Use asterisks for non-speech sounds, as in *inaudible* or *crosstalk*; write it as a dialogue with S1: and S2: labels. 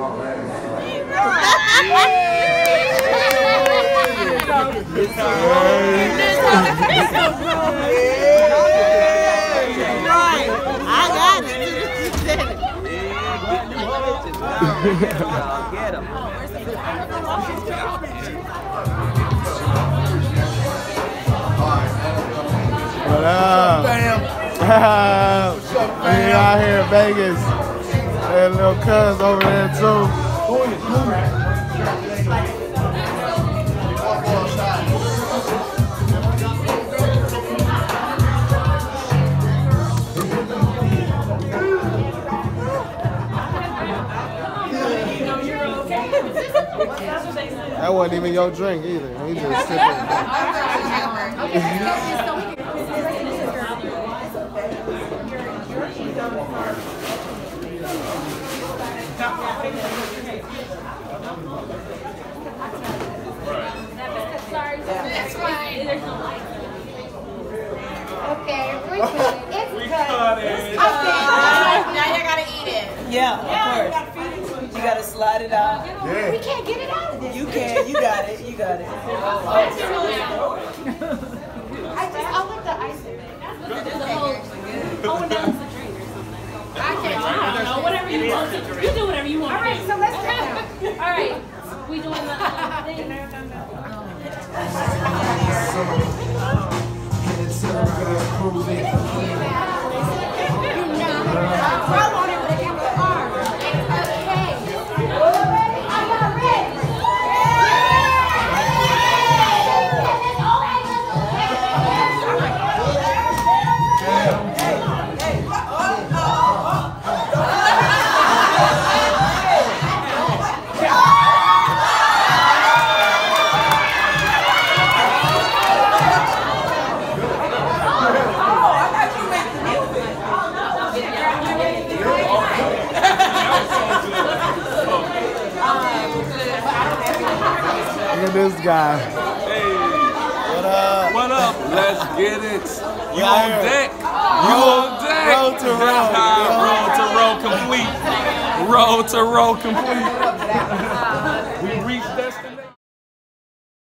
S1: Get him.
S2: What up?
S3: What's up, fam?
S2: We out here in Vegas. And little cuz over there too. That wasn't even your drink either. He just sipping. *laughs*
S4: Okay, we good. It's good. Now you gotta eat it.
S1: Yeah, of course. You gotta slide it out.
S4: We can't get it out of.
S1: You can. You got it. You got it.
S4: I just, I'll the ice in it.
S5: Oh, now
S4: Roll on it with your
S2: at this guy. Hey. What up?
S3: What up? Let's get it. You
S2: yeah.
S3: on deck. You roll, on deck.
S2: Row to row,
S3: roll to roll complete. Row to row, complete. we reached destination.